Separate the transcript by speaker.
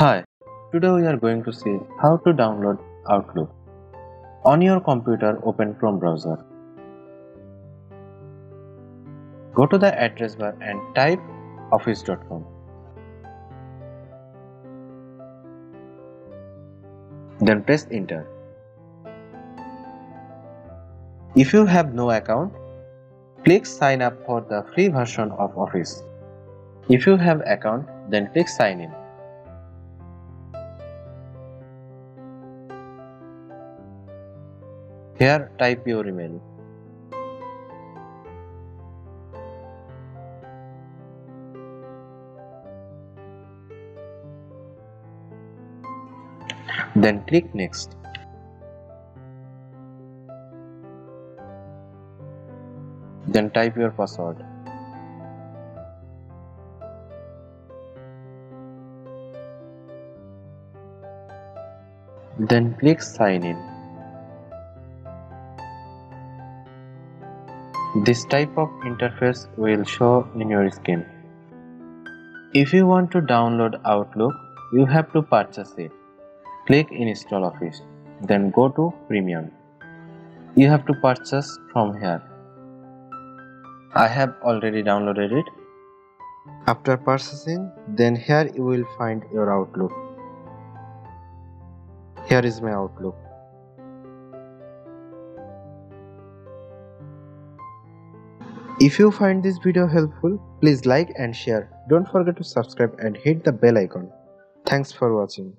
Speaker 1: Hi, today we are going to see how to download Outlook. On your computer, open Chrome browser. Go to the address bar and type office.com. Then press enter. If you have no account, click sign up for the free version of Office. If you have account, then click sign in. Here type your email. Then click next. Then type your password. Then click sign in. This type of interface will show in your screen. If you want to download Outlook, you have to purchase it. Click Install Office, then go to Premium. You have to purchase from here. I have already downloaded it. After purchasing, then here you will find your Outlook. Here is my Outlook. If you find this video helpful, please like and share. Don't forget to subscribe and hit the bell icon. Thanks for watching.